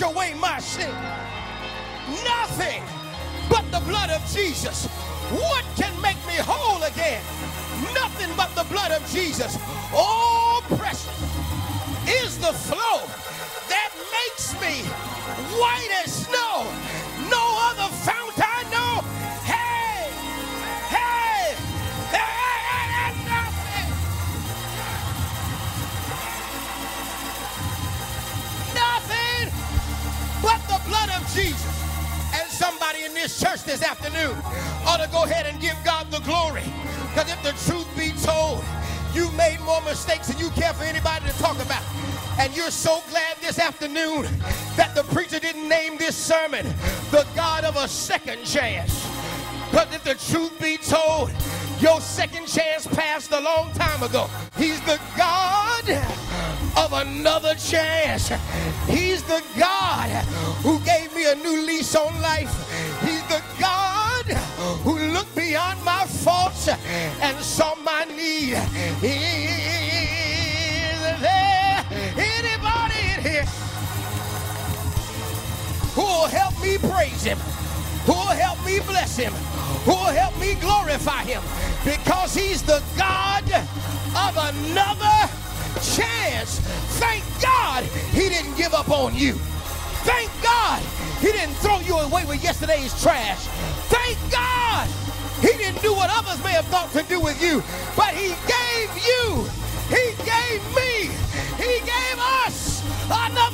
wash away my sin. Nothing but the blood of Jesus. What can make me whole again? Nothing but the blood of Jesus. Oh, precious is the flow that makes me white as snow. In this church this afternoon ought to go ahead and give God the glory. Because if the truth be told, you made more mistakes than you care for anybody to talk about. And you're so glad this afternoon that the preacher didn't name this sermon the God of a second chance. Because if the truth be told, your second chance passed a long time ago. He's the God of another chance. He's the God and saw my need. Is there anybody in here who will help me praise him? Who will help me bless him? Who will help me glorify him? Because he's the God of another chance. Thank God he didn't give up on you. Thank God he didn't throw you away with yesterday's trash. Thank others may have thought to do with you, but he gave you, he gave me, he gave us another.